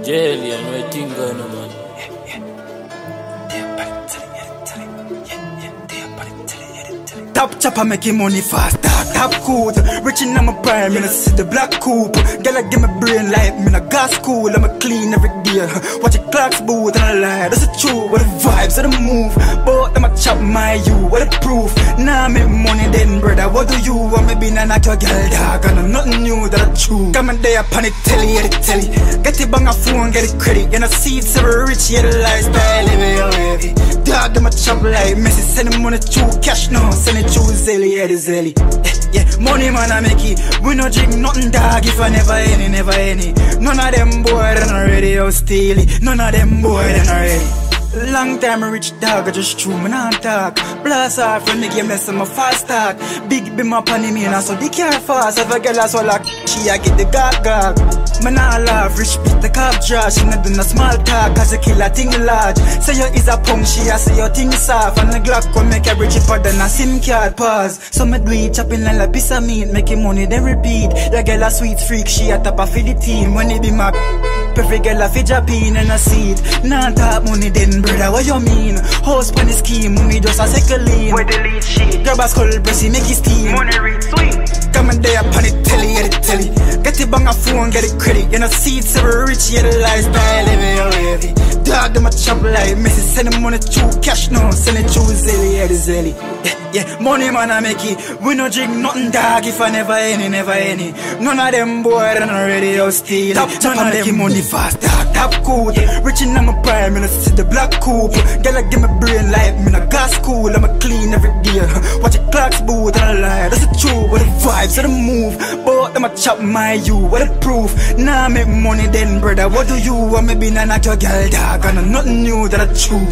Gelia, I know a thing going on. Yeah, yeah. They are yeah, yeah, yeah. They. Top chopper making money fast, top, Coote. Rich in my prime, in a the black coupe. Girl, I give me brain light, me a gas school. I'm a clean every day, watch the clocks boot and I lie. That's the truth, what the vibes, what the move. Both them a chop my you, what the proof. Nah, make money then, brother, what do you want? Me be na knock your girl, dog. And I'm nothing new that I true. Come and day upon it, telly, yeah, the telly. Get it bang a phone, get it credit. And I see it's ever rich, yeah, the lifestyle, it, oh, heavy Dog, them a chop like Messi, send them money true cash, no, send it true Zelly, yeah, the Zelly. Yeah, yeah, money man I make it. We no drink nothing dog if I never any, never any. None of them boy they not ready, oh steely. None of them boy they not ready. Long time a rich dog, I just true, man, I talk. Blast off from the game, that's my fast talk. Big beam up on me, and I saw the car fast. If a girl I like she, I get the gag gag. Man, I laugh, rich beat the cop trash. She not do no small talk, cause a killer thing large. Say you is a punk, she I say your thing soft. And the Glock come make every cheaper than a SIM card pause. So me do it, chopping like a piece of meat, making money, then repeat. The girl a sweet freak, she a top of the team. When it be my Perfect girl a fi in and a seat. Nah talk money then brother what you mean? House pon the scheme money just a second lean. Where the lead sheet? Grab a skull brassy make it steam Money read sweet. Come Bang a phone get it credit. You know see it's ever rich yeah the lifestyle living oh heavy. Dog them a chop like Messi send them money through cash no Send it through Zelly yeah the Zelly Yeah yeah money man I make it. We no drink nothing dog if I never any never any. None of them boy they not ready out steal. Top top and them money fast dog top Coote. Rich in my prime and I see the black coupe Girl I give me brain light me a gas cool. I'm a clean every day. Watch the clocks boot and I lie. That's the truth what the vibes what the move. Both them a chop my you what proof nah, make money then brother. What do you want? Me be na knock your girl dog. And I'm nothing new that I true